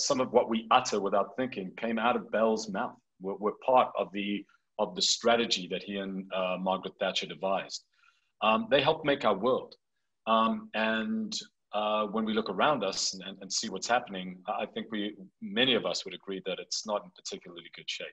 some of what we utter without thinking came out of Bell's mouth. We're, we're part of the of the strategy that he and uh, Margaret Thatcher devised. Um, they helped make our world. Um, and uh, when we look around us and, and, see what's happening, I think we, many of us would agree that it's not in particularly good shape.